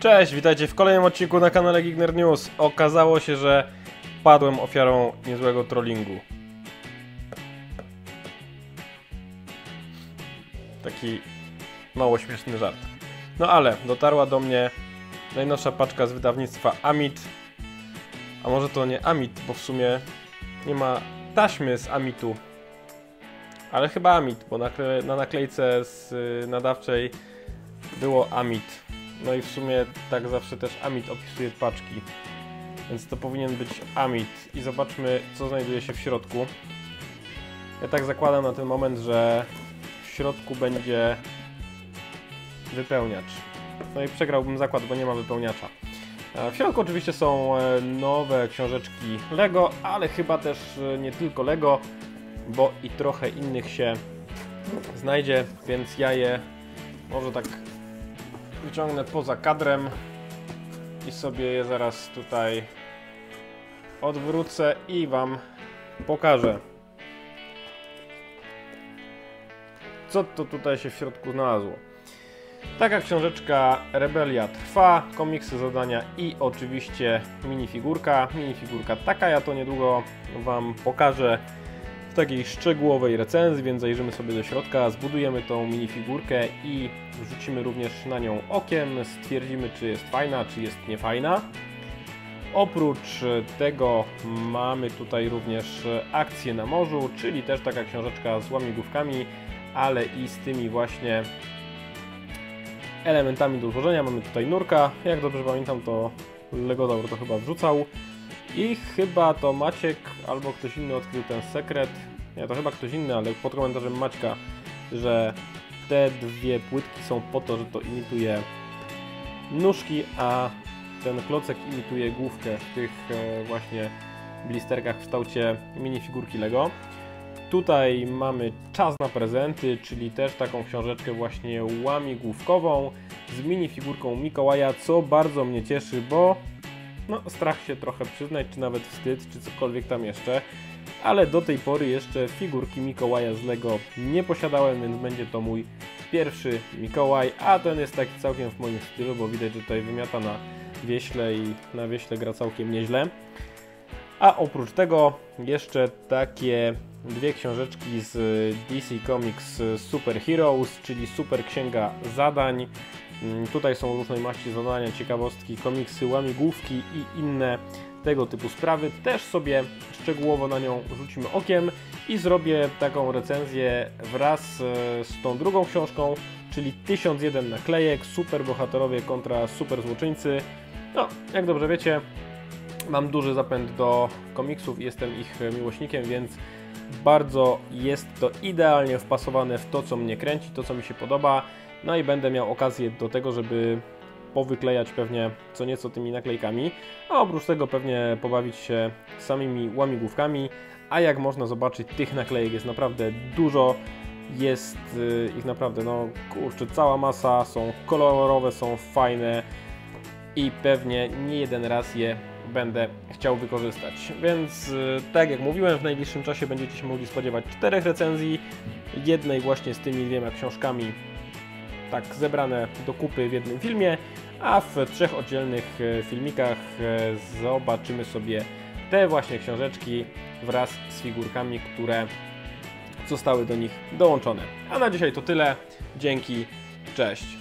Cześć, witajcie w kolejnym odcinku na kanale Gigner News. Okazało się, że padłem ofiarą niezłego trollingu. Taki mało śmieszny żart. No ale dotarła do mnie najnowsza paczka z wydawnictwa Amit. A może to nie Amit, bo w sumie nie ma taśmy z Amitu. Ale chyba Amit, bo nakle na naklejce z y, nadawczej było Amit. No i w sumie tak zawsze też Amit opisuje paczki. Więc to powinien być Amit. I zobaczmy, co znajduje się w środku. Ja tak zakładam na ten moment, że w środku będzie wypełniacz. No i przegrałbym zakład, bo nie ma wypełniacza. E, W środku oczywiście są e, nowe książeczki Lego, ale chyba też e, nie tylko Lego, bo i trochę innych się znajdzie, więc ja je może tak wyciągnę poza kadrem i sobie je zaraz tutaj odwrócę i Wam pokażę. Co to tutaj się w środku znalazło? Taka książeczka Rebelia trwa, komiksy, zadania i oczywiście minifigurka. Minifigurka taka, ja to niedługo Wam pokażę w takiej szczegółowej recenzji, więc zajrzymy sobie do środka, zbudujemy tą minifigurkę i rzucimy również na nią okiem, stwierdzimy czy jest fajna, czy jest niefajna. Oprócz tego mamy tutaj również akcję na morzu, czyli też taka książeczka z łamigłówkami, ale i z tymi właśnie elementami do złożenia. Mamy tutaj nurka, jak dobrze pamiętam to Legodaur to chyba wrzucał. I chyba to Maciek albo ktoś inny odkrył ten sekret. Nie, to chyba ktoś inny, ale pod komentarzem Maćka, że te dwie płytki są po to, że to imituje nóżki, a ten klocek imituje główkę w tych e, właśnie blisterkach w kształcie minifigurki Lego. Tutaj mamy czas na prezenty, czyli też taką książeczkę właśnie łamigłówkową z minifigurką Mikołaja, co bardzo mnie cieszy, bo no, strach się trochę przyznać, czy nawet wstyd, czy cokolwiek tam jeszcze. Ale do tej pory jeszcze figurki Mikołaja z Lego nie posiadałem, więc będzie to mój pierwszy Mikołaj, a ten jest taki całkiem w moim stylu, bo widać, że tutaj wymiata na wieśle i na wieśle gra całkiem nieźle. A oprócz tego jeszcze takie dwie książeczki z DC Comics Super Heroes, czyli Super Księga Zadań. Mm, Tutaj są różnej maści zadania, ciekawostki, komiksy, łamigłówki i inne tego typu sprawy. Też sobie szczegółowo na nią rzucimy okiem i zrobię taką recenzję wraz e, z tą drugą książką, czyli 1001 naklejek, super bohaterowie kontra super złoczyńcy. No, jak dobrze wiecie, mam duży zapęd do komiksów i jestem ich miłośnikiem, więc bardzo jest to idealnie wpasowane w to, co mnie kręci, to, co mi się podoba. No i będę miał okazję do tego, żeby powyklejać pewnie co nieco tymi naklejkami, a oprócz tego pewnie pobawić się samymi łamigłówkami, a jak można zobaczyć tych naklejek jest naprawdę dużo, jest y, ich naprawdę, no kurczę, cała masa, są kolorowe, są fajne i pewnie nie jeden raz je będę chciał wykorzystać. Więc y, tak jak mówiłem, w najbliższym czasie będziecie się mogli spodziewać czterech recenzji, jednej właśnie z tymi dwiema książkami tak zebrane do kupy w jednym filmie, a w trzech oddzielnych e, filmikach e, zobaczymy sobie te właśnie książeczki wraz z figurkami, które zostały do nich dołączone. A na dzisiaj to tyle. Dzięki, cześć.